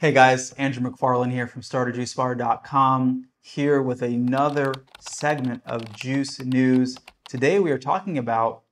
Hey guys, Andrew McFarlane here from StartAJuiceBar.com, here with another segment of Juice News. Today we are talking about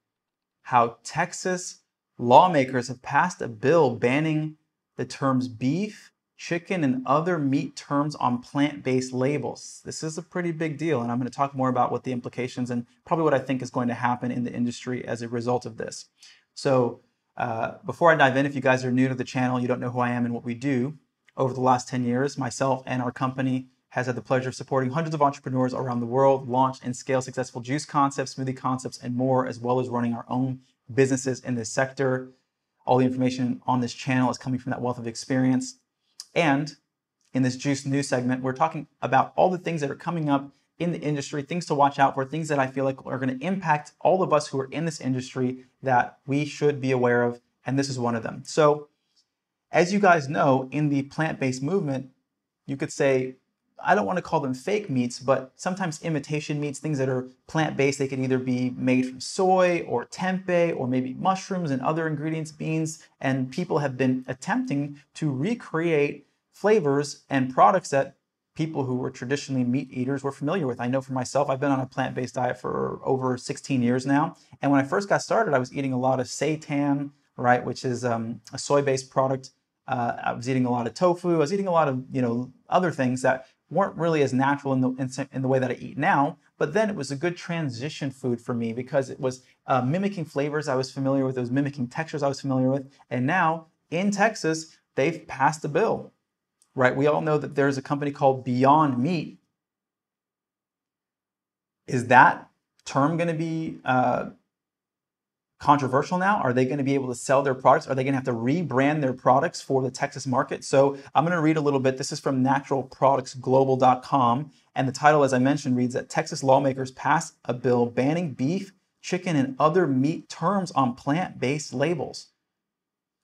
how Texas lawmakers have passed a bill banning the terms beef, chicken, and other meat terms on plant based labels. This is a pretty big deal, and I'm going to talk more about what the implications and probably what I think is going to happen in the industry as a result of this. So, uh, before I dive in, if you guys are new to the channel, you don't know who I am and what we do, over the last 10 years, myself and our company has had the pleasure of supporting hundreds of entrepreneurs around the world launch and scale successful juice concepts, smoothie concepts, and more, as well as running our own businesses in this sector. All the information on this channel is coming from that wealth of experience. And in this juice news segment, we're talking about all the things that are coming up in the industry, things to watch out for, things that I feel like are going to impact all of us who are in this industry that we should be aware of. And this is one of them. So, as you guys know, in the plant based movement, you could say, I don't want to call them fake meats, but sometimes imitation meats, things that are plant based, they could either be made from soy or tempeh or maybe mushrooms and other ingredients, beans. And people have been attempting to recreate flavors and products that people who were traditionally meat eaters were familiar with. I know for myself, I've been on a plant based diet for over 16 years now. And when I first got started, I was eating a lot of seitan, right, which is um, a soy based product. Uh, I was eating a lot of tofu. I was eating a lot of you know other things that weren't really as natural in the in, in the way that I eat now. But then it was a good transition food for me because it was uh, mimicking flavors I was familiar with. It was mimicking textures I was familiar with. And now in Texas, they've passed a bill, right? We all know that there's a company called Beyond Meat. Is that term going to be uh, controversial now? Are they going to be able to sell their products? Are they going to have to rebrand their products for the Texas market? So I'm going to read a little bit. This is from naturalproductsglobal.com. And the title, as I mentioned, reads that Texas lawmakers pass a bill banning beef, chicken, and other meat terms on plant based labels.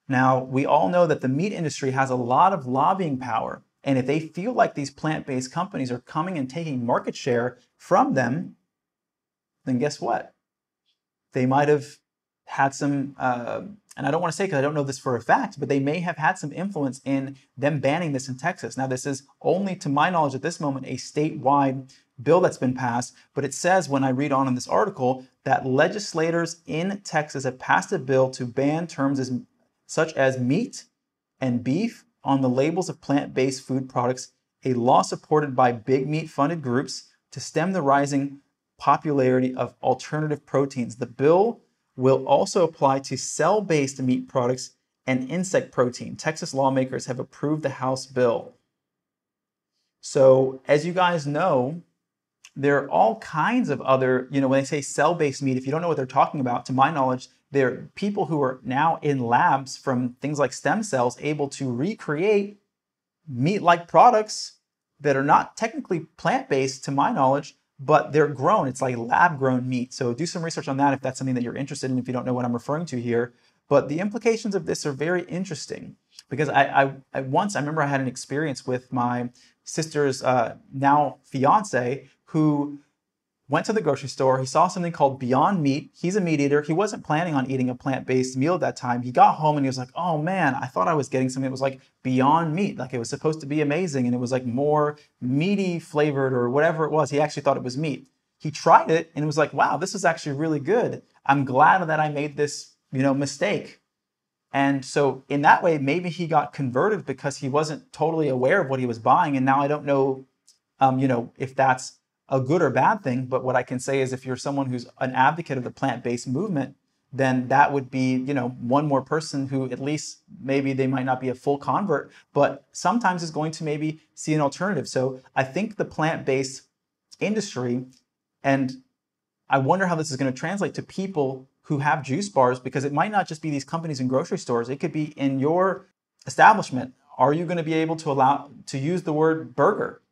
Now, we all know that the meat industry has a lot of lobbying power. And if they feel like these plant based companies are coming and taking market share from them, then guess what? They might have had some, uh, and I don't want to say because I don't know this for a fact, but they may have had some influence in them banning this in Texas. Now, this is only, to my knowledge, at this moment, a statewide bill that's been passed, but it says when I read on in this article that legislators in Texas have passed a bill to ban terms as, such as meat and beef on the labels of plant based food products, a law supported by big meat funded groups to stem the rising popularity of alternative proteins. The bill will also apply to cell based meat products and insect protein. Texas lawmakers have approved the House bill. So, as you guys know, there are all kinds of other, you know, when they say cell based meat, if you don't know what they're talking about, to my knowledge, there are people who are now in labs from things like stem cells able to recreate meat like products that are not technically plant based, to my knowledge, but they're grown. It's like lab grown meat. So do some research on that if that's something that you're interested in, if you don't know what I'm referring to here. But the implications of this are very interesting because I, I, I once, I remember I had an experience with my sister's uh, now fiance who went to the grocery store. He saw something called Beyond Meat. He's a meat eater. He wasn't planning on eating a plant based meal at that time. He got home and he was like, oh man, I thought I was getting something that was like Beyond Meat. Like it was supposed to be amazing and it was like more meaty flavored or whatever it was. He actually thought it was meat. He tried it and it was like, wow, this is actually really good. I'm glad that I made this, you know, mistake. And so in that way, maybe he got converted because he wasn't totally aware of what he was buying. And now I don't know, um, you know, if that's a good or bad thing, but what I can say is if you're someone who's an advocate of the plant-based movement, then that would be, you know, one more person who at least maybe they might not be a full convert, but sometimes is going to maybe see an alternative. So I think the plant-based industry, and I wonder how this is going to translate to people who have juice bars because it might not just be these companies in grocery stores. It could be in your establishment. Are you going to be able to allow to use the word burger?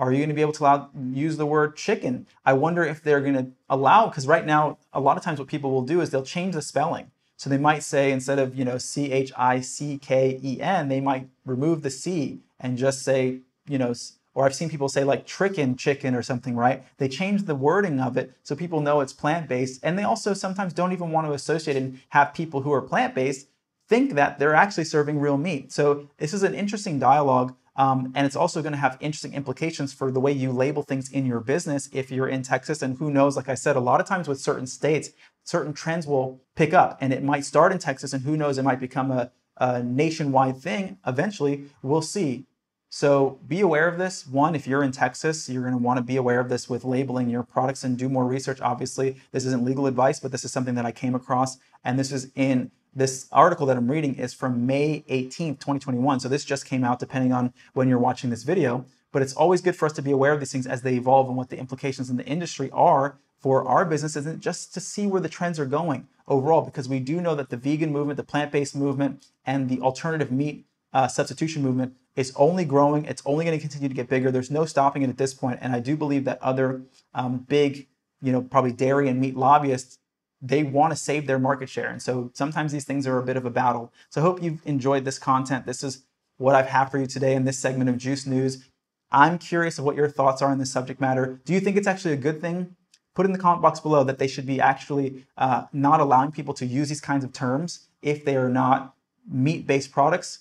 Are you going to be able to allow, use the word chicken? I wonder if they're going to allow, because right now, a lot of times what people will do is they'll change the spelling. So they might say instead of, you know, C H I C K E N, they might remove the C and just say, you know, or I've seen people say like chicken, chicken or something, right? They change the wording of it so people know it's plant based. And they also sometimes don't even want to associate and have people who are plant based think that they're actually serving real meat. So this is an interesting dialogue. Um, and it's also going to have interesting implications for the way you label things in your business if you're in Texas. And who knows, like I said, a lot of times with certain states, certain trends will pick up and it might start in Texas. And who knows, it might become a, a nationwide thing eventually. We'll see. So be aware of this. One, if you're in Texas, you're going to want to be aware of this with labeling your products and do more research. Obviously, this isn't legal advice, but this is something that I came across. And this is in this article that I'm reading is from May 18th, 2021. So this just came out depending on when you're watching this video. But it's always good for us to be aware of these things as they evolve and what the implications in the industry are for our businesses and just to see where the trends are going overall, because we do know that the vegan movement, the plant based movement, and the alternative meat uh, substitution movement is only growing. It's only going to continue to get bigger. There's no stopping it at this point. And I do believe that other um, big, you know, probably dairy and meat lobbyists, they want to save their market share. And so sometimes these things are a bit of a battle. So I hope you've enjoyed this content. This is what I've had for you today in this segment of Juice News. I'm curious of what your thoughts are on this subject matter. Do you think it's actually a good thing? Put in the comment box below that they should be actually uh, not allowing people to use these kinds of terms if they are not meat based products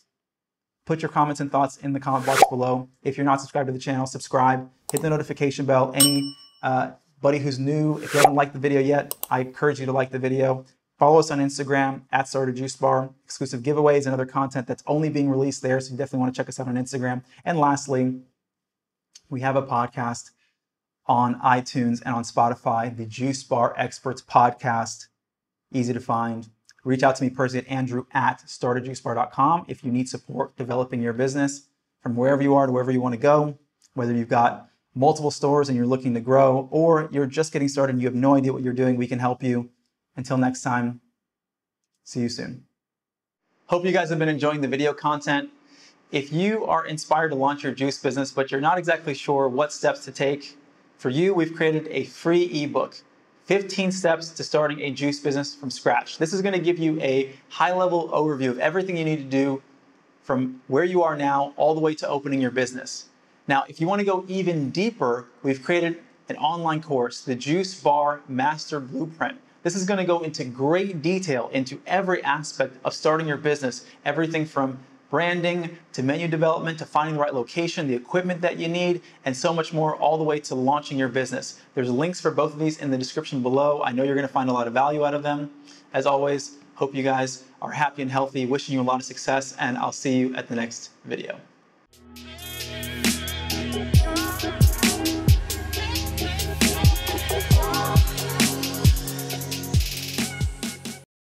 Put your comments and thoughts in the comment box below. If you're not subscribed to the channel, subscribe, hit the notification bell. Any uh, buddy who's new, if you haven't liked the video yet, I encourage you to like the video. Follow us on Instagram at Start a Juice Bar, exclusive giveaways and other content that's only being released there. So you definitely want to check us out on Instagram. And lastly, we have a podcast on iTunes and on Spotify, the Juice Bar Experts Podcast. Easy to find reach out to me personally at andrew at startajuicebar.com if you need support developing your business from wherever you are to wherever you want to go, whether you've got multiple stores and you're looking to grow, or you're just getting started and you have no idea what you're doing, we can help you. Until next time, see you soon. Hope you guys have been enjoying the video content. If you are inspired to launch your juice business, but you're not exactly sure what steps to take, for you, we've created a free ebook 15 steps to starting a juice business from scratch. This is going to give you a high level overview of everything you need to do from where you are now all the way to opening your business. Now, if you want to go even deeper, we've created an online course, the Juice Bar Master Blueprint. This is going to go into great detail into every aspect of starting your business, everything from branding to menu development to finding the right location, the equipment that you need, and so much more, all the way to launching your business. There's links for both of these in the description below. I know you're going to find a lot of value out of them. As always, hope you guys are happy and healthy, wishing you a lot of success, and I'll see you at the next video.